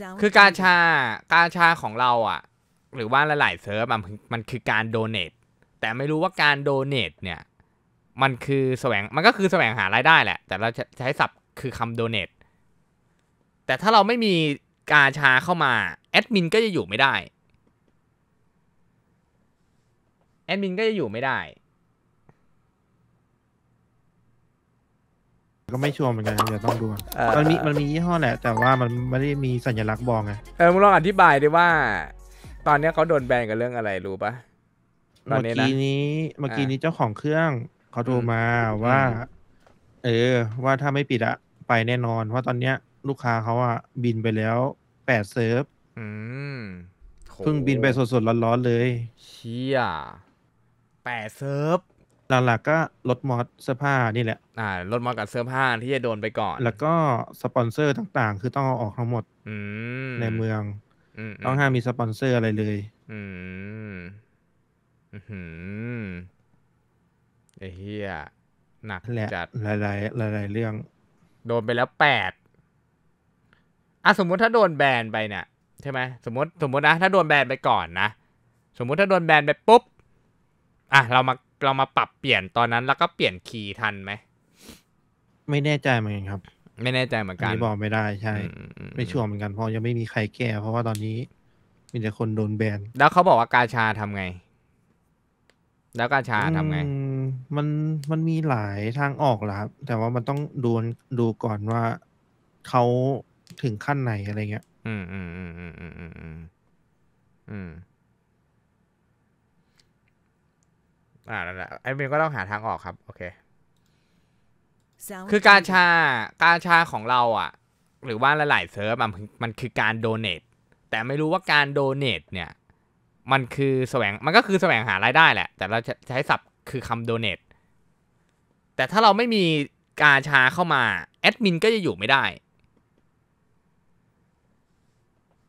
Sound คือกาชากาชาของเราอะ หรือว่าหลายๆเซิร์ฟอะมันมันคือการโดเน a แต่ไม่รู้ว่าการโดเน a เนี่ย มันคือแสวงมันก็คือแสวงหารายได้แหละ แต่เราจะใช้ศัพท์คือคำโดเน a แต่ถ้าเราไม่มีกาชาเข้ามาแอดมินก็จะอยู่ไม่ได้แอดมินก็จะอยู่ไม่ได้ ก็ไม่ชัวร์เหมือนกันเดี๋ยวต้องดูก่อนเอ่อ มันมีมันมียี่ห้อแหละ แต่ว่ามันไม่ได้มีสัญลักษณ์บอกไงเออมึงลองอธิบายดิว่า ตอนเนี้ยเขาโดนแบนกับเรื่องอะไรรู้ปะตอนเมื่อนี้นะ กี้นี้เมื่อกี้อ่านี้เจ้าของเครื่องเขาโทรอืมมาว่า อืม เออ ว่าถ้าไม่ปิดอะไปแน่นอนเพราะตอนเนี้ย ลูกค้าเขาอะบินไปแล้วแปดเซิร์ฟอืมโหเพิ่งบินไปสดๆร้อนๆเลย เชี่ยแปดเซิร์ฟ หลักๆก็รถ mod เสื้อผ้านี่แหละ อ่ารถ mod กับเสื้อผ้าที่จะโดนไปก่อน แล้วก็สปอนเซอร์ต่างๆ คือต้องเอาออกทั้งหมดอืมในเมืองอืมต้องห้ามมีสปอนเซอร์อะไรเลย อืมอือหือไอ้เหี้ยหนักและจัดหลายๆหลายๆเรื่อง โดนไปแล้วแปดอะสมมุติถ้าโดนแบนไปเนี่ยใช่ไหมสมมติสมมตินะถ้าโดนแบนไปก่อนนะสมมุติถ้าโดนแบนไปปุ๊บอะเรามา เรามาปรับเปลี่ยนตอนนั้นแล้วก็เปลี่ยนคีย์ทันไหมไม่แน่ใจเหมือนกันครับ ไม่แน่ใจเหมือนอันกันนี้บอกไม่ได้ใช่อือืไม่ชัวร์เหมือนกันเพราะยังไม่มีใครแก้ เพราะว่าตอนนี้มีแต่คนโดนแบนแล้วเขาบอกว่ากาชาทำไง แล้วกาชาทำไงอืมมันมันมีหลายทางออกแหละครับแต่ว่ามันต้องดูดูก่อนว่าเขาถึงขั้นไหนอะไรเงี้ย อืมอืมอืมอืมอืมอืมอืม อืมอ่านั่นแหละไอ้เมนก็ต้องหาทางออกครับ โอเค Sound คือกาชา กาชาของเราอะ หรือว่าหลายๆเซิร์ฟอะมันมันคือการโดเน a แต่ไม่รู้ว่าการโดเน a เนี่ย มันคือแสวงมันก็คือแสวงหารายได้แหละ แต่เราจะใช้ศัพท์คือคำโดเน a แต่ถ้าเราไม่มีกาชาเข้ามาแอดมินก็จะอยู่ไม่ได้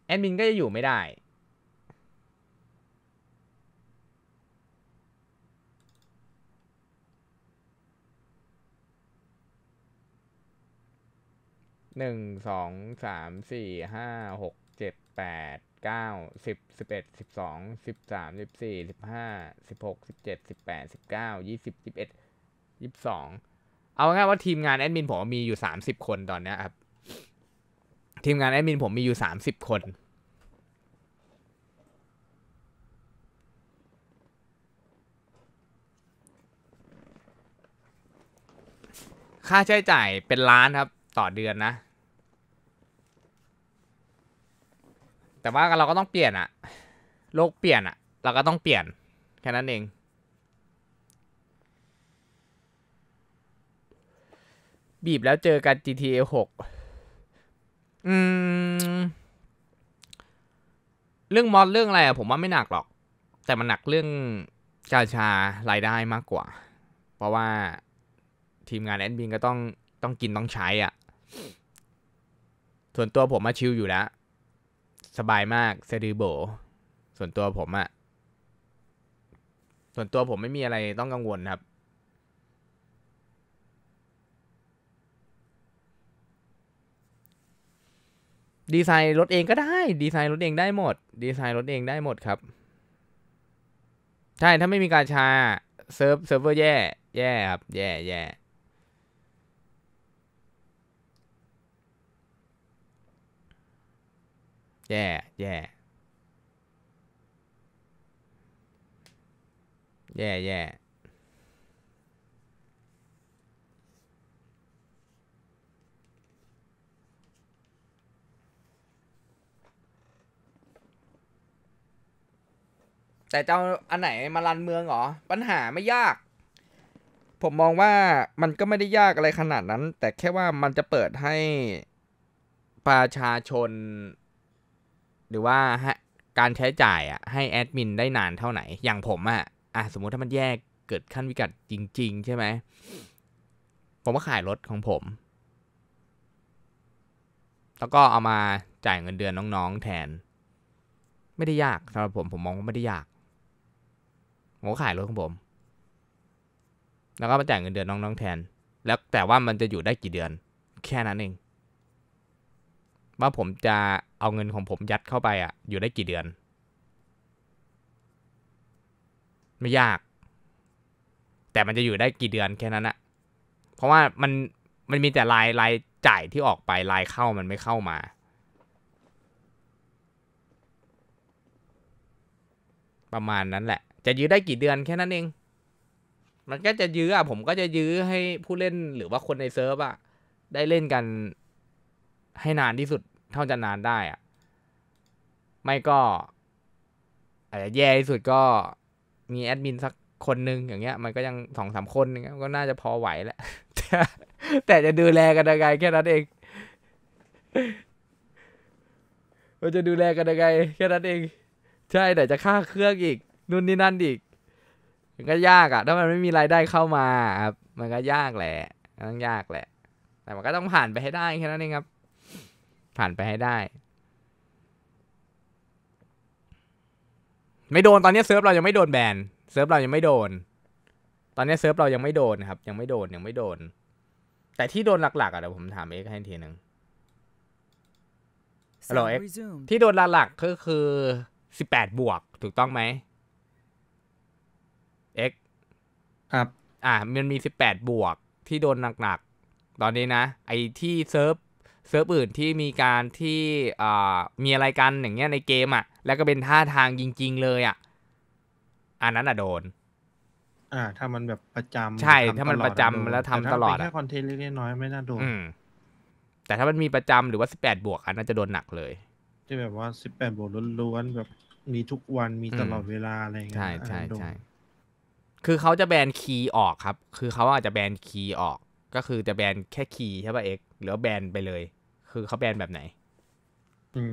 แอดมินก็จะอยู่ไม่ได้ หนึ่งสองสามสี่ห้าหกเจ็ดแปดเก้าสิบสิบเอ็ดสิบสองสิบสามสิบสี่สิบห้าสิบหกสิบเจ็ดสิบแปดสิบเก้ายี่สิบยี่สิบเอ็ดยี่สิบสองเอาง่ายว่าทีมงานแอดมินผมมีอยู่สามสิบคนตอนเนี้ยครับ ทีมงานแอดมินผมมีอยู่สามสิบคนค่าใช้จ่ายเป็นล้านครับ ต่อเดือนนะ แต่ว่าเราก็ต้องเปลี่ยนอะโลกเปลี่ยนอะเราก็ต้องเปลี่ยนแค่นั้นเอง บีบแล้วเจอกัน GTA 6อืม เรื่องมอดเรื่องอะไรอะผมว่าไม่หนักหรอก แต่มันหนักเรื่องกาชารายได้มากกว่า เพราะว่าทีมงานแอดมินก็ต้องต้องกินต้องใช้อะ ส่วนตัวผมมาชิลอยู่แล้ว สบายมากเซดือโบ ส่วนตัวผมอะส่วนตัวผมไม่มีอะไรต้องกังวลครับ ดีไซน์รถเองก็ได้ ดีไซน์รถเองได้หมด ดีไซน์รถเองได้หมดครับ ใช่ ถ้าไม่มีการชาเซิร์ฟเซิร์ฟเวอร์แย่ แย่ครับ แย่แย่ แย่แย่แย่แย่แต่จะเอาอันไหนมารันเมืองเหรอ ปัญหาไม่ยาก ผมมองว่ามันก็ไม่ได้ยากอะไรขนาดนั้น แต่แค่ว่ามันจะเปิดให้ประชาชน หรือว่าการใช้จ่ายอะให้แอดมินได้นานเท่าไหน อย่างผมอะอะสมมุติถ้ามันแยกเกิดขั้นวิกฤตจริง ๆ ใช่ไหม ผมก็ขายรถของผม แล้วก็เอามาจ่ายเงินเดือนน้องๆแทน ไม่ได้ยากสำหรับผมผมมองว่าไม่ได้ยาก ผมก็ขายรถของผม แล้วก็มาจ่ายเงินเดือนน้องๆแทน แล้วแต่ว่ามันจะอยู่ได้กี่เดือน แค่นั้นเอง ว่าผมจะเอาเงินของผมยัดเข้าไปอะ อยู่ได้กี่เดือน ไม่ยาก แต่มันจะอยู่ได้กี่เดือนแค่นั้นอะเพราะว่ามันมันมีแต่รายรายจ่ายที่ออกไปรายเข้ามันไม่เข้ามา ประมาณนั้นแหละ จะยื้อได้กี่เดือนแค่นั้นเอง มันก็จะยื้ออะผมก็จะยื้อให้ผู้เล่นหรือว่าคนในเซิร์ฟอะได้เล่นกัน ให้นานที่สุดเท่าจะนานได้อะไม่ก็อาจจะแย่ที่สุดก็มีแอดมินสักคนหนึ่งอย่างเงี้ย มันก็ยังสองสามคนอย่างก็น่าจะพอไหวแหละแต่แต่จะดูแลกันยังไงแค่นั้นเองมันจะดูแลกันยังไงแค่นั้นเอง ใช่แต่จะค่าเครื่องอีกนู่นนี่นั่นอีก มันก็ยากอะถ้ามันไม่มีรายได้เข้ามาครับมันก็ยากแหละมันต้องยากแหละ แต่มันก็ต้องผ่านไปให้ได้แค่นั้นเองครับ ผ่านไปให้ได้ ไม่โดนตอนนี้เซิร์ฟเรายังไม่โดนแบนเซิร์ฟเรายังไม่โดน ตอนนี้เซิร์ฟเรายังไม่โดนครับ ยังไม่โดนยังไม่โดน แต่ที่โดนหลักๆอะเดี๋ยวผมถามเอ็กซ์ให้ทีหนึ่ง Hello, Sound X. resumed. ที่โดนหลักๆก็คือสิบแปดบวกถูกต้องไหมเอ็กครับ อะมันมีสิบแปดบวกที่โดนหนักๆ ตอนนี้นะ ไอที่เซิร์ฟ เซิร์ฟอื่นที่มีการที่อ่ามีอะไรกันอย่างเงี้ยในเกมอะ แล้วก็เป็นท่าทางจริง ๆ เลยอะ อันนั้นอะโดน อ่า ถ้ามันแบบประจำใช่ทำถ้ามันตลอดประจำโดนแล้วทำแถ้าตลอดเป็นอะแค่คอนเทนต์เล็กๆน้อยๆไม่น่าโดนอืมแต่ถ้ามันมีประจำหรือว่าสิบแปดบวกอันนั้นจะโดนหนักเลยที่แบบว่าสิบแปดบวกล้วนๆแบบมีทุกวันมีตลอดเวลาอะไรอย่างเงี้ยใช่ใช่อันนั้นโดนใช่คือเขาจะแบนคีย์ออกครับ คือเขาอาจจะแบนคีย์ออก ก็คือจะแบนแค่คีย์ใช่ป่ะเอ็กหรือว่าแบนไปเลย คือเขาแบนแบบไหน อื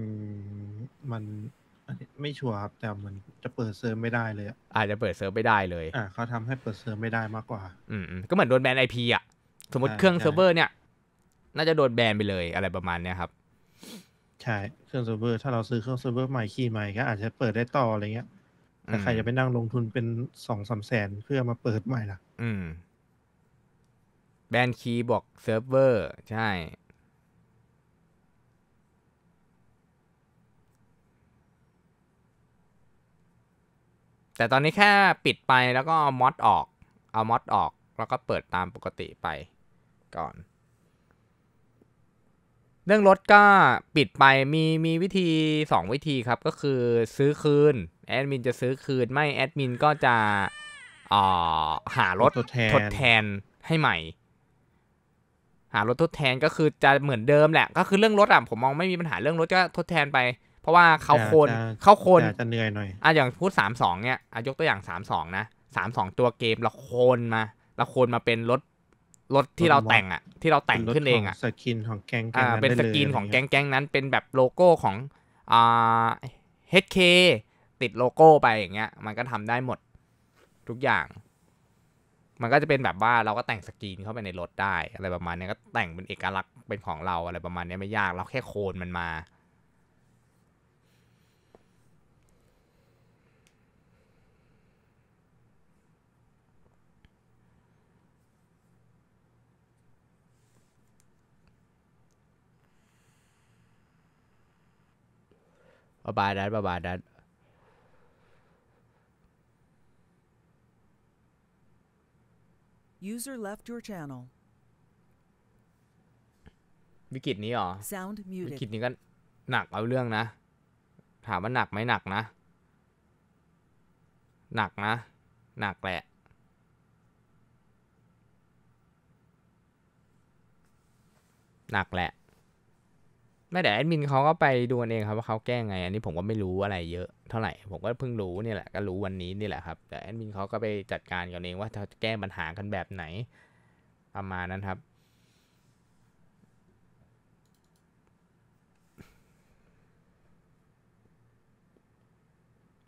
มมันอันนี้ไม่ชัวร์ครับ แต่มันจะเปิดเซิร์ฟไม่ได้เลยอะอาจจะเปิดเซิร์ฟไม่ได้เลย อ่าเขาทำให้เปิดเซิร์ฟไม่ได้มากกว่า อืมอืมก็เหมือนโดนแบน IP อะ สมมติใช่เครื่องใช่เซิร์ฟเวอร์เนี่ย น่าจะโดนแบนไปเลยอะไรประมาณเนี้ยครับ ใช่ เครื่องเซิร์ฟเวอร์ถ้าเราซื้อเครื่องเซิร์ฟเวอร์ใหม่คีย์ใหม่ก็อาจจะเปิดได้ต่ออะไรเงี้ยแต่ใครอืมจะไปนั่งลงทุนเป็นสองสามแสนเพื่อมาเปิดใหม่ล่ะ อืม แบนคีย์บอกเซิร์ฟเวอร์ ใช่ แต่ตอนนี้แค่ปิดไปแล้วก็เอา mod ออก เอา mod ออก แล้วก็เปิดตามปกติไปก่อน เรื่องรถก็ปิดไปมีมีวิธีสองวิธีครับก็คือซื้อคืนแอดมินจะซื้อคืนไม่แอดมินก็จะอ่าหารถทดแทนทดแทนให้ใหม่ หารถทดแทนก็คือจะเหมือนเดิมแหละ ก็คือเรื่องรถอะผมมองไม่มีปัญหาเรื่องรถก็ทดแทนไป เพราะว่าเขาโคนจะเขาโคนแต่อาจจะเหนื่อยหน่อยอะอย่างพูดสามสองเนี่ยอะยกตัวอย่างสามสองนะสามสองตัวเกมเราโคนมาเราโคนมาเป็นรถรถที่เราแต่งอะ ที่เราแต่งขึ้นเองอะสกินของแกงแกอ่างนั้นเป็นได้สลยกรีนของะไรแก๊เยงแก๊งนั้นเป็นแบบโลโก้ของอ่า HK ติดโลโก้ไปอย่างเงี้ย มันก็ทำได้หมดทุกอย่าง มันก็จะเป็นแบบว่าเราก็แต่งสกรีนเข้าไปในรถได้ อะไรประมาณเนี้ยก็แต่งเป็นเอกลักษณ์เป็นของเราอะไรประมาณเนี้ยไม่ยาก เราแค่โคนมันมา บาบาดัดบาบาดัด User left your channel. วิกฤตนี้เหรอ Sound วิ muted. กฤตนี้ก็หนักเอาเรื่องนะ ถามว่าหนักไหมหนักนะ หนักนะ หนักแหละหนักแหละ ไม่แต่แอดมินเขาก็ไปดูเองครับว่าเขาแก้ไง อันนี้ผมก็ไม่รู้อะไรเยอะเท่าไหร่ ผมก็เพิ่งรู้นี่แหละก็รู้วันนี้นี่แหละครับ แต่แอดมินเขาก็ไปจัดการกันเองว่าจะแก้ปัญหากันแบบไหนประมาณนั้นครับ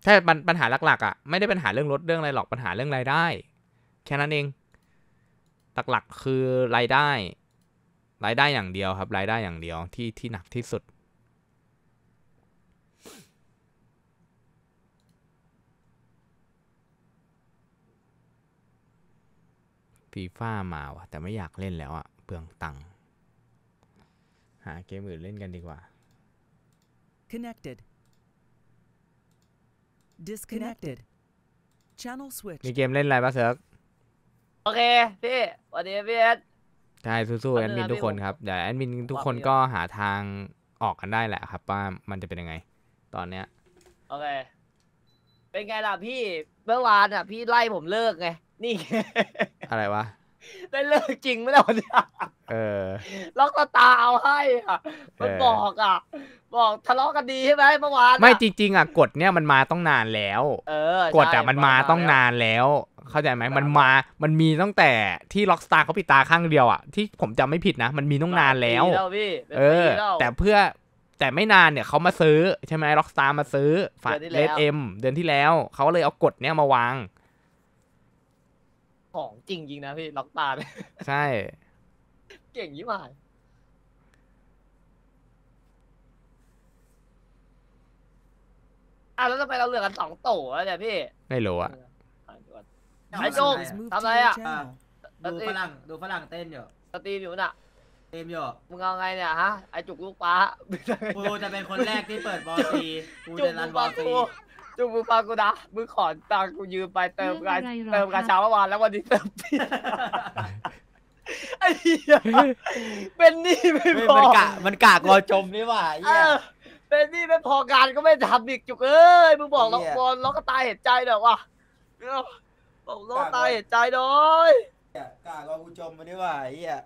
ถ้าปัญปัญหาหลักๆอะไม่ได้ปัญหาเรื่องรถเรื่องอะไรหรอกปัญหาเรื่องรายได้ แค่นั้นเองหลักๆคือรายได้ รายได้อย่างเดียวครับ รายได้อย่างเดียวที่ที่หนักที่สุด ฟีฟ่ามาว่ะแต่ไม่อยากเล่นแล้วอะเปลืองตังค์หาเกมอื่นเล่นกันดีกว่า Connected. Disconnected. Channel มี switched. เกมเล่นอะไรปะเซิร์กโอเค พี่สวัสดีพี่เอสใช่สู้ๆแป๊แอบดนึงมินนะทุกคนพี่ผมครับเดี๋ยวแอดมินทุกคนวางก็หาทางออกกันได้แหละครับ ว่ามันจะเป็นยังไง ตอนเนี้ยโอเค เป็นไงล่ะพี่เมื่อวานอะ พี่ไล่ผมเลิกไง นี่ อะไรวะ ได้เลิกจริงไหมล่ะวันเนี้ยเออ ล็อกตาเอาให้อะ มันเออบอกอะ บอกทะเลาะกันดีใช่ไหมเมื่อวานอะไม่จริง ๆ อะกฎเนี้ยมันมาต้องนานแล้ว เออกฎอะมันมาต้องนานแล้ว เข้าใจไหมมันมา มันมีตั้งแต่ที่ล็อกสตาร์เขาปิดตาข้างเดียวอะ ที่ผมจำไม่ผิดนะ มันมีต้องนานแล้วปีแล้วพี่เป็นเออปีล้วแต่เพื่อแต่ไม่นานเนี่ยเขามาซื้อใช่ไหมล็อกสตาร์มาซื้อฝาเดือนที่เลแล้ดวเอ็มเดือนที่แล้ว เขาเลยเอากฎเนี้ยมาวาง ของจริงจริงๆนะพี่ล็อกตาเนี่ยใช่ เก่งยิ่งมากอะแล้วทำไมเราเหลือกันสองโตแล้วเนี่ยพี่ไม่รู้อะไอ้โจ้ง Has moved Tao to đây your ạ. channel. ดูฝรั่งดูฝรั่งเต้นอยู่สตรีมอยู่น่ะเต้นอยู่มึงเอาไงเนี่ยฮะไอจุกลูกป้ากูจะเป็นคนแรกที่เปิดบอลซีกูจุกจะรัมึนงบอฟัลงซีกู จุกมึงฟังกูนะมึงขอตังค์กูยืมไปเติมกันเรื่องอะไรหรอเติมกระคะเช้าเมื่อวานแล้ววันนี้เติมผิดไอ้เหี้ยเป็นหนี้ไม่พอมันกะมันกะกอจมนี่หว่าไอ้เอเหี้ยอเป็นหนี้ไม่พองานก็ไม่ทำอีกจุกเอ้ยมึงบอกล็อกเหี้ยบอลล็อกก็ตายเห็นใจหน่อยว่ะเออบอกล็อกก็ตายเห็นใจหน่อยกะกอกูจมมานี่หว่าไอ้เหี้ย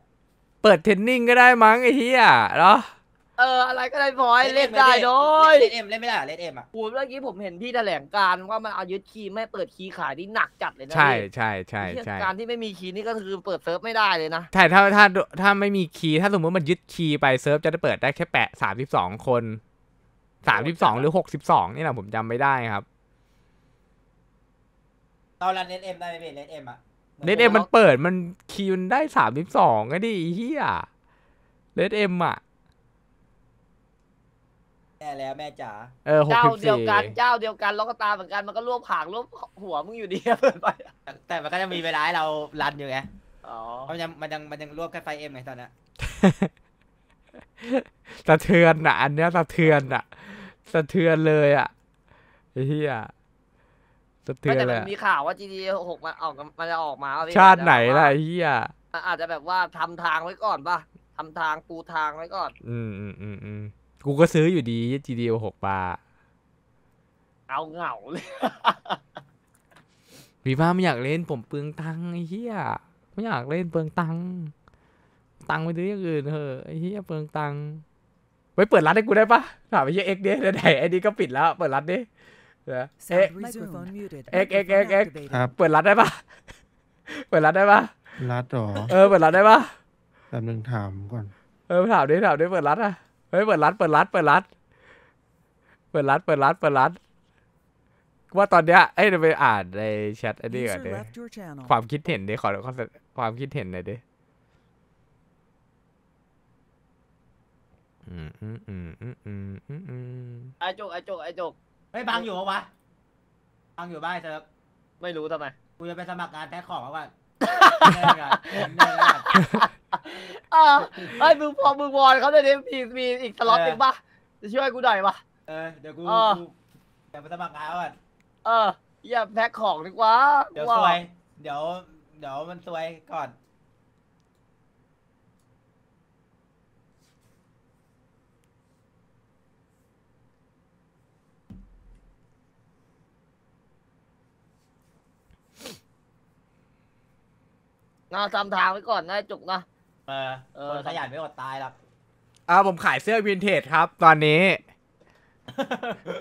เปิดเทรนนิ่งก็ได้มั้งไอ้เหี้ยเนาะเอออะไรก็ได้พอให้เล่นได้หน่อยเลดเอ็มเล่นไม่ได้เลดเอ็มอะโอ้ยเมื่อกี้ผมเห็นพี่แถลงการว่ามันเอายึดคีย์ไม่เปิดคีย์ขายนี่หนักจัดเลยนะใช่พี่ใช่ใช่เรื่องใช่การที่ไม่มีคีย์นี่ก็คือเปิดเซิร์ฟไม่ได้เลยนะใช่ถ้าถ้าถ้าไม่มีคีย์ถ้าสมมติมันยึดคีย์ไปเซิร์ฟจะได้เปิดได้แค่แปะสามสิบสองคนสามสิบสองหรือหกสิบสองนี่แหละผมจำไม่ได้ครับตอนรันเลดเอ็มได้ไหมเลดเอ็มอะเลดเอ็มมันเปิดมันคีย์มันได้สามสิบสองก็ดิเฮียเลดเอ็มอะ แม่แล้วแม่จ๋าเออหกเจ้าสิบเดียวสี่กันเจ้าเดียวกันล็อกกตาเหมือนกันมันก็รวบหางรวบหัวมึงอยู่ดีอะเปิดไปแต่แต่มันก็จะมีเวลาให้เรารันอยู่ไงอ๋อเพราะมันยังมันยังมันยังรวบแค่ไฟเอ็มไงตอนเนี้ยสะเทือนอะ อันเนี้ยสะเทือนอะ สะเทือนเลยอะไอ้เฮียสะเทืไม่อนแต่เลมัยนอะมีข่าวว่า GTA 6มันออกมันจะออกมาว่พี่ชาติไหนล่ะไอ้เฮียมันอาจจะแบบว่าทำทางไว้ก่อนป่ะทำทางปูทางไว้ก่อน อืมอืมอืมอืม กูก็ซื้ออยู่ดี GDO หกบาทเอาเหงาเลยวีบ้าไม่อยากเล่นผมเปลืองตังค์ไอ้เหี้ยไม่อยากเล่นเปลืองตังค์ตังค์ไปซื้ออย่างอื่นเถอะไอ้เหี้ยเปลืองตังค์ไว้เปิดร้านให้กูได้ปะถามไอ้เหี้ยเอ็กดิไหนๆไอ้นี่ก็ปิดแล้ว เปิดร้านดิเดี๋ยวเอ๊ะ Sound resumed. Egg, egg, egg, Microphone egg. activated. ครับเปิดร้านได้ปะเปิดร้านได้ปะรัดหรอเออเปิดร้านได้ปะแป๊บนึงถามก่อนเออถามดิถามดิเปิดร้านอะ เฮ้ยเปิดร้านเปิดร้านเปิดร้านเปิดร้านเปิดร้านเปิดร้านว่าตอนเนี้ยเอ้ยเดี๋ยวไปอ่านในแชทไอ้นี่ก่อน User ดิ left your channel. ความคิดเห็นดิขอขอความคิดเห็นหน่อยดิอืมอืมอืมอืมอืมอืมอืมไอ้จุกไอ้จุกไอ้จุกเฮ้ยบังอยู่ปะวะบังอยู่บ้านเซิร์ฟไม่รู้ทำไมกูจะไปสมัครงานแพ็คของแล้วก่อน เดินก่อนเดินก่อนเออไอ้ยมึงพอมึงวอนเขาได้ดิมีมีอีกสล็อตเออหนึ่งป่ะจะช่วยกูหน่อยป่ะเออเดี๋ยวกูเออกูเดี๋ยวไปสมัครงานแล้วก่อนเอออย่าแพ็คของดีกว่าเดี๋ยวว่าซวย เดี๋ยว เดี๋ยวมันซวยก่อน เอาทำทางไว้ก่อนนะไอ้จุกนะ เออเออ คนขยันไม่อดตายหรอกอ่าผมขายเสื้อวินเทจครับ ตอนนี้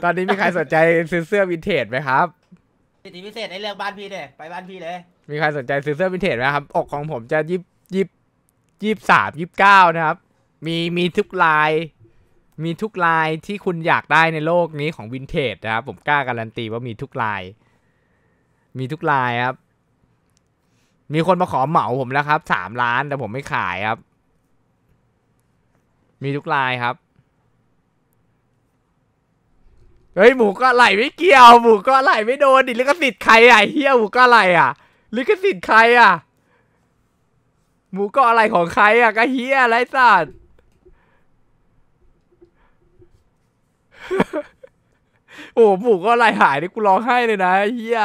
ตอนนี้มีใครสนใจซื้อเสื้อวินเทจไหมครับ สิทธิพิเศษในเรื่องบ้านพี่เลยไปบ้านพี่เลยมีใครสนใจซื้อเสื้อวินเทจไหมครับ อกของผมจะยิบยิบยิบสามยิบเก้านะครับ มีมีทุกลาย มีทุกลายที่คุณอยากได้ในโลกนี้ของวินเทจนะครับ ผมกล้าการันตีว่ามีทุกลาย มีทุกลายครับ มีคนมาขอเหมาผมแล้วครับสามล้านแต่ผมไม่ขายครับ มีทุกลายครับเฮ้ยหมูก็ไหลไม่เกี่ยว หมูก็ไหลไม่โดนดิลิขสิทธิ์ใครอะเฮียหมูก็ไหลอะ ลิขสิทธิ์ใครอะ หมูก็อะไรของใครอะก็เฮียไรสัตว์โอ้หมูก็ลายหายนี่กูร้องไห้เลยนะเฮีย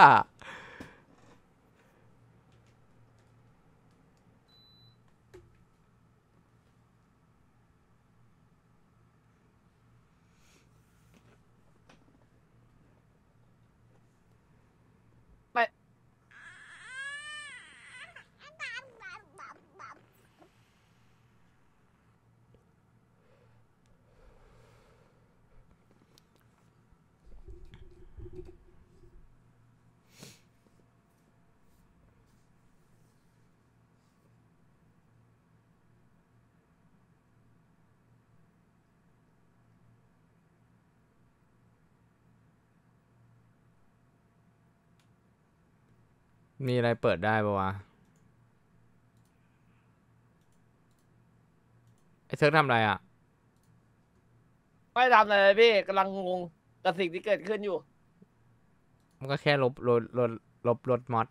มีอะไรเปิดได้ปะวะ ไอ้เซิร์ฟทำอะไรอะ ไม่ทำอะไรเลยพี่กำลังงงกับสิ่งที่เกิดขึ้นอยู่ มันก็แค่ลบลบลบลบลดมอด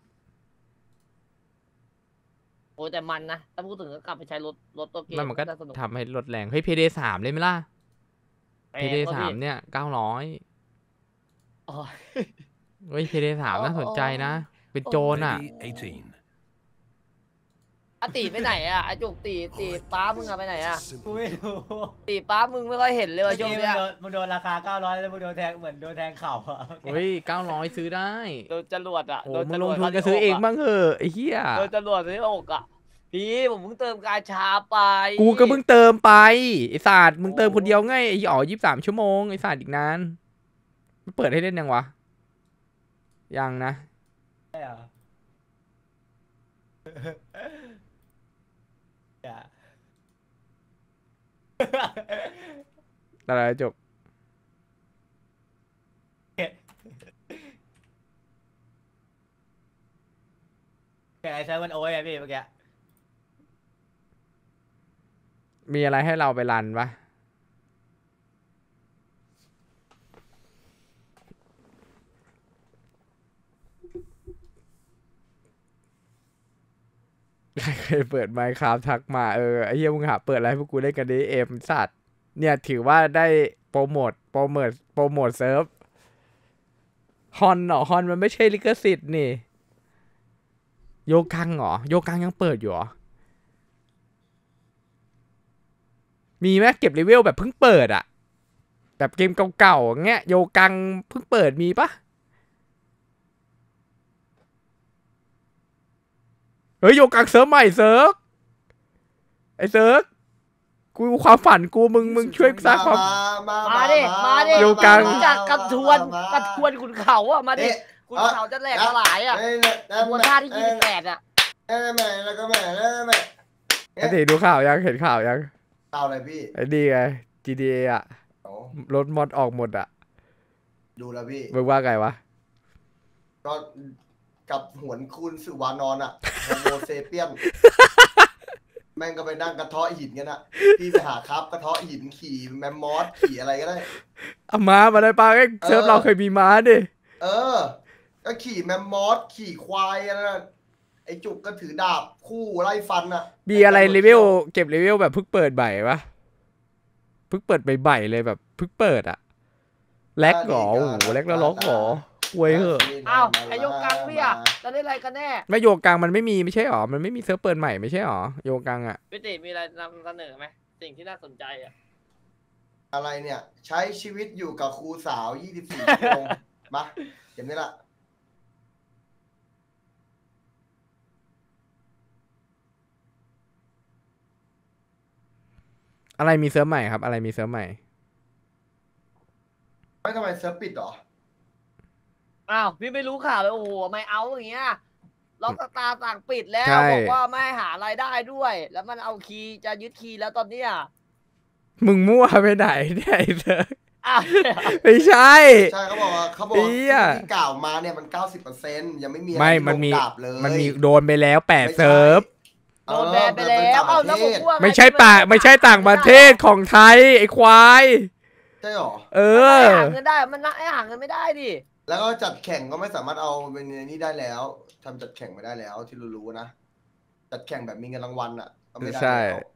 โอ้แต่มันนะถ้าพูดถึงก็กลับไปใช้รถรถตัวเกมมันมันก็าสนุกทำให้ลดแรง เฮ้ยเพเดสามเลยไหมล่ะแพเพงเดกว่สามพี่เนี่ยเก้าร้อยอ๋อ เฮ้ยเพเดสามอ๋อน่าสนใจนะ เป็นโจรอะ Ready, 18. อะตีไปไหนอะไอจุกตีตีป้ามึงอะไปไหนอะกูไม่รู้ตีป้ามึงไม่ค่อยเห็นเลยเมื่ว่ะอช่วงกี้เนี้ยมึงโดนมึงโดนราคา 900 แล้วมึงโดนแทงเหมือนโดนแทงเข่าอะเฮ้ยเก้าร้อยซื้อได้ โดนจรวดอะโอ้โดนมึจงรลวงดทุนข้าก็ที่ซื้อเองกะบ้างเหอะไอ้เหี้ย โดนจรวดที่อกอะพี่ผมเพิ่งเติมกาชาไปกูก็เพิ่งเติมไปไอ้ศาสตร์มึงเติมคนเดียวไงไอ้อ๋อยี่สามชั่วโมงไอ้ศาสตร์อีกนานมันเปิดให้เล่นยังวะยังนะใช่เหรออย่าอะไรจบแกใช้วันโอ้ยอะพี่เมื่อกี้มีอะไรให้เราไปรันปะ เคยเปิดไมค์ครับทักมาเออไอ้เหี้ยมึงหาเปิดอะไรให้พวกกูเล่นกันดิเอ็มสัตว์เนี่ยถือว่าได้โปรโมทโปรโมทโปรโมทเซิร์ฟฮอนเหรอฮอนมันไม่ใช่ลิขสิทธิ์นี่ โยกังเหรอโยกังยังเปิดอยู่หรอมีไหมเก็บเลเวลแบบเพิ่งเปิดอะแบบเกมเก่าๆเงี้ยโยกังเพิ่งเปิดมีปะ ฮ้ยโยกังเซิร์ฟใหม่เซิร์ฟไอเซิร์ฟกูความฝันกูมึงมึงช่วยสร้างความ มาดิมาดิอยู่กลางรู้จากกระทวนกระทวนขุนเขาอะมาดิขุนเขาจะแหลกสลายอะขบวนท่าที่ยี่สิบแปดอะเอ้ยแม่แล้วก็แม่แล้วแม่ไอตีดูข่าวยังเห็นข่าวยังเอาอะไรพี่ไอ้นี่ไง GTA อะโอ้รถมอดออกหมดอะดูแล้วพี่มึงว่าไงวะก็ กับหวนคุณสุวานอนอะโฮโมเซเปียน แม่งก็ไปนั่งกระเทาะหินกันอะพี่ไปหาครับกระเทาะหินขี่แมมมอสขี่อะไรก็ได้เอาม้ามาได้ปะไอ้เซิร์ฟเออเราเคยมีม้าดิเออ ก็ขี่แมมมอสขี่ควายอะไรนะไอจุกก็ถือดาบคู่ไล่ฟันอะมีอะไรเลเวลเก็บเลเวลแบบเพิ่งเปิดใหม่ปะเพิ่งเปิดใหม่ๆเลยแบบเพิ่งเปิดอะแล็กเหรอโอ้โหแล็กแล้วล็อกเหรอ ควยเหอะอ้าวไอโยกังพี่อะจะได้อะไรกันแน่ไม่โยกังมันไม่มีไม่ใช่หรอ มันไม่มีเซิร์ฟเปิดใหม่ไม่ใช่หรอโยกังอะพี่ติมีอะไรนำเสนอไหมสิ่งที่น่าสนใจอะอะไรเนี่ย ใช้ชีวิตอยู่กับครูสาว 24ชั่วโมงมาเห็นไหมล่ะอะไรมีเซิร์ฟใหม่ครับ อะไรมีเซิร์ฟใหม่ไม่ทำไมเซิร์ฟปิดหรอ อ้าวพี่ไม่รู้ข่าวเลยโอ้โหไม่เอาอย่างเงี้ย Rockstar สั่งปิดแล้วใช่ บอกว่าไม่ให้หารายได้ด้วย แล้วมันเอาคีย์จะยึดคีย์แล้วตอนเนี้ยมึงมั่วไปไหนเนี่ยไอ้เซิร์ฟอ้าวไม่ใช่ ใช่เขาบอกว่าเขาบอกว่าเหี้ย ที่กล่าวมาเนี่ยมัน 90%ยังไม่มีอะรไม่ที่มันมีลงดาบเลยมันมีโดนไปแล้วแปดไม่ใช่เซิร์ฟเอโดอนแบนไปแล้วเอ้าแล้วผมพูดว่าไม่ใช่ป่าไม่ใช่ต่างประเทศของไทย ไอ้ควาย ใช่หรอ เอเออหาเงินได้มันน่าให้หาเงินไม่ได้ดิ แล้วก็จัดแข่งก็ไม่สามารถเอาเป็นในนี้ได้แล้วทำจัดแข่งไม่ได้แล้ว ที่รู้ๆนะ จัดแข่งแบบมีเงินรางวัลอะก็ไม่ได้ใช่ แล้ว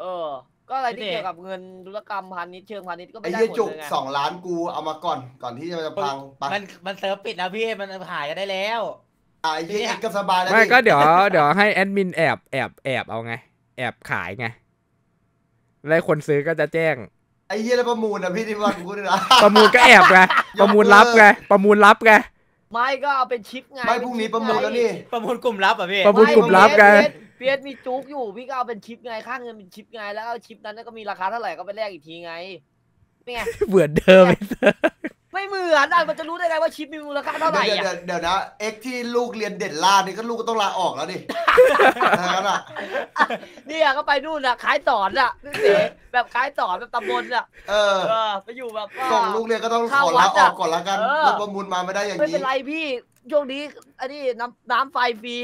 เออ ก็อะไรที่เกี่ยวกับเงินธุรกรรมพาณิชย์เชิงพาณิชย์ก็ไอ้ไม่ได้เหี้ยหมดจุกเลยไงสองล้านกูเอามาก่อนก่อนที่จะพังไปมันมันเซิร์ฟปิดแล้วพี่มันหายกันได้แล้ว อะไอ้เหี้ยเอ็กซ์ก็สบายแล้วไม่ดิก็เดี๋ยวเดี๋ยวให้แอดมินแอบแอบแอบเอาไง แอบขายไง แล้วคนซื้อก็จะแจ้ง ไอ้เหี้ยแล้วประมูลนะพี่ที่ว่ากูด้วยนะประมูลก็แอบไงประมูลลับไงประมูลลับไงไม่ก็เอาเป็นชิปไงไม่พรุ่งนี้ประมูลแล้วนี่ประมูลกลุ่มลับอะพี่ประมูลกลุ่มลับไงเพียสมีจุกอยู่พี่ก็เอาเป็นชิปไงค่าเงินเป็นชิปไงแล้วเอาชิปนั้นก็มีราคาเท่าไหร่ก็ไปแลกอีกทีไงนี่ไงเหมือนเดิม ไม่เหมือนอะมันจะรู้ได้ไงว่าชิปมีมูลค่าเท่าไหร่เดี๋ยวอะเดี๋ยวเดี๋ยวนะเอ็กซ์ที่ลูกเรียนเด่นล่านี่ก็ลูกก็ต้องลาออกแล้วดิถ้างั้นอะเนี่ยก็ไปนู่นอะขายสอนอะนี่สิแบบขายสอนแบบตำบลอะเออเออไปอยู่แบบว่าส่งลูกเรียนก็ต้องขเข้าอวัลาดออะอกก่อนละกันเออแล้วประมูลมาไม่ได้อย่างไม่นี้เป็นไรพี่ช่วงนี้อันนี้น้ำน้ำไฟฟรี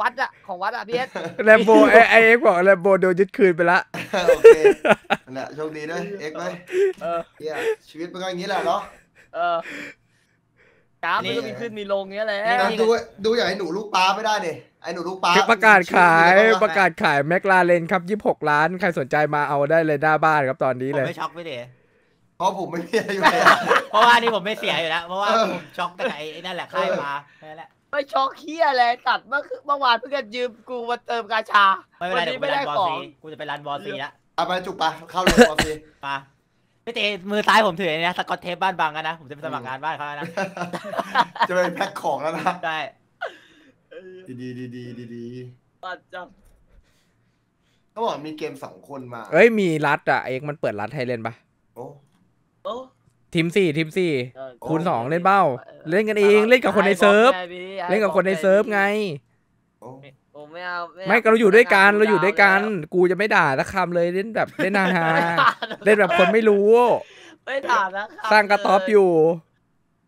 วัดอะของวัดอะพี่เอสแลมโบไอไอเอ็กบอกแลมโบโดนยึดคืนไปละโอเคนั่นแหละโชคดีด้วยเอ็กซ์เลยเออเฮียชีวิตมันก็อย่างนี้แหละเนาะ เออกราฟมันก็มีขึ้นมีลงเงี้ยแหละแต่ดูดูอย่างไอ้หนูลูกป้าไม่ได้ดิไอ้หนูลูกป้าประกาศขายชื่อมีอไบ้งประกาศขายแมคลาเรนครับ26ล้าน ใครสนใจมาเอาได้เลยหน้าบ้านครับตอนนี้ผมเลยไม่ช็อกพี่เด๋เพราะผมไม่มีอะไรอยู่แล้วเพราะว่านี่ผมไม่เสียอยู่แล้วเพราะว่าเออผมช็อกแต่ไอ้นั่นแหละค่ายมาแค่นั้นแหละไม่ช็อกเฮียอะไรตัดเมื่อคืนเมื่อวานเพิ่งจะยืมกูมาเติมกาชาไม่เป็นไรวัเดี๋ยวกูไปไม่รัได้นบอลขอซีงกูจะไปรันบอลซีละเอาไปจุกปะเข้าเลยบอลซีมา พี่เต๋มือซ้ายผมถือไอ้นะสกอตเทปบ้านบางกันนะ ผมจะไปสมัครงานบ้านเขาแล้วนะ จะไปแพ็คของแล้วนะได้ดีดีดีดีดีดีปัดจับเขาบอกมีเกมสองคนมาเอ้ยมี Rust อะเอ็กมันเปิด Rust ให้เล่นปะโอ้โอ้ทีมสี่ทีมสี่เออคูณสองเล่นเบ้า เล่นกันเองเล่นกับคนในเซิร์ฟเล่นกับคนในเซิร์ฟไงโอ้ผม ไม่เอาไม่ก็เราอยู่ด้วยกันเราอยู่ด้วยกัน กูจะไม่ด่าสักคำเลยเล่นแบบเล่นฮาๆเล่นแบบคนไม่รู้ ไม่ด่านะคบสร้างกระต๊อบอยู่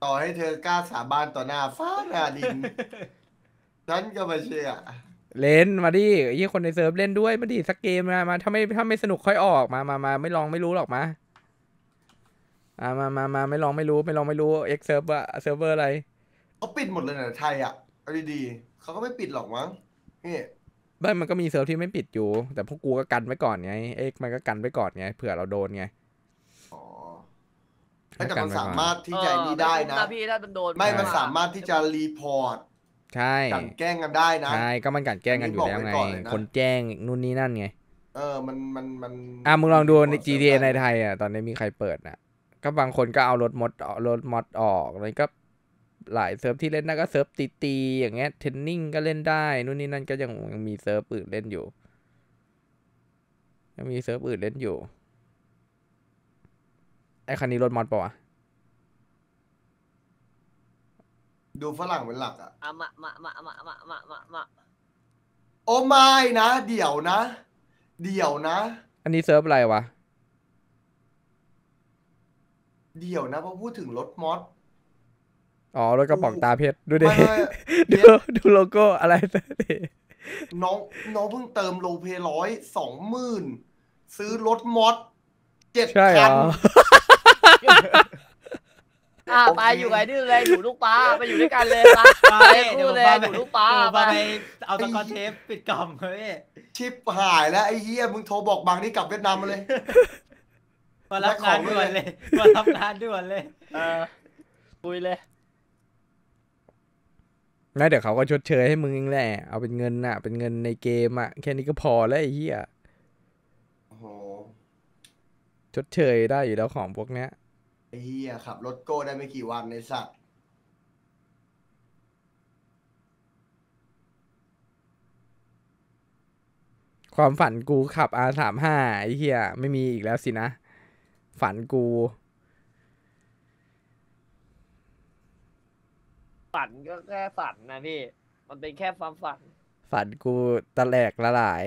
ต่อให้เธอกล้าสาบานต่อหน้าฟ้าหน้าดินฉันก็ไม่เชื่อเล่นมาดิยี่คนในเซิร์ฟเล่นด้วยมาดิสักเกมมามาถ้าไม่ถ้าไม่สนุกค่อยออกมามามาไม่ลองไม่รู้หรอกมาอ่ามามามาไม่ลองไม่รู้ไม่ลองไม่รู้เอ็กเซิร์ฟอะเซิร์ฟเวอร์อะไรเขาปิดหมดเลยนะไทยอะเอาดีๆเขาก็ไม่ปิดหรอกมั้ง นี่บ้านมันก็มีเซิร์ฟที่ไม่ปิดอยู่ แต่พวกกูก็กันไว้ก่อนไง เอ็กมันก็กันไว้ก่อนไงเผื่อเราโดนไงอ๋อแต่มันสามารถที่จะนี่ได้นะเออพี่ถ้ามันโดนไม่มันสามารถที่จะ reportใช่กลั่นแกล้งกันได้นะใช่ก็มันกลั่นแกล้งกันอยู่แล้วไงอันนี้บอกไว้ก่อนเลยนะคนแจ้งนู่นนี่นั่นไงเออ มัน มัน มัน อะ มึงลองดูใน report GTA ในเซิร์ฟไทยอะ ตอนนี้มีใครเปิดน่ะ ก็บางคนก็เอารถ mod เอารถ mod ออกอะไรก็ หลายเซิร์ฟที่เล่นได้ก็เซิร์ฟตีตีๆอย่างเงี้ย training ก็เล่นได้นู่นนี่นั่นก็ยังยังมีเซิร์ฟอื่นเล่นอยู่ ยังมีเซิร์ฟอื่นเล่นอยู่ไอ้คันนี้รถมอดปะวะดูฝรั่งเป็นหลักอะอะมามามามามามามามาโอ้ไม่นะ เดี๋ยวนะ เดี๋ยวนะ อันนี้เซิร์ฟอะไรวะ เดี๋ยวนะพอพูดถึงรถมอส อ๋อรถกระป๋องตาเพชรดูดิไม่ไม่ดูเดี๋ยวดูโลโก้อะไรน้องน้องเพิ่งเติมโลเพร้อยสองหมื่นซื้อรถมอสเจ็ดใช่เหรคันออะโอเคไปอยู่ไงนี่เลยอยู่ลูกปลาไปอยู่ด้วยกันเลยไปมาไปเดี๋ยวคู่ผมเลยพาอไปยู่ลูกปลาเดี๋ยวผมไปพาไปเอาสกอตเทปปิดกล่องเฮ้ยชิปหายแล้วไอ้เหี้ยมึงโทรบอกบางนี่กลับเวียดนามมาเลยมารับงานด่วนเลยมารับงานด่วนเลยเออคุยเลย งั้นเดี๋ยวเขาก็ชดเชยให้มึงเองแหละ เอาเป็นเงินน่ะ เป็นเงินในเกมอะแค่นี้ก็พอแล้วไอ้เหี้ยโอ้โหชดเชยได้อยู่แล้วของพวกเนี้ย ไอ้เหี้ยขับรถโก้ได้ไม่กี่วันในสัตว์ความฝันกูขับ R สามห้าไอ้เหี้ยไม่มีอีกแล้วสินะ ฝันกู ฝันก็แค่ฝันนะพี่ มันเป็นแค่ความฝัน ฝันกูตะแหลกละหลาย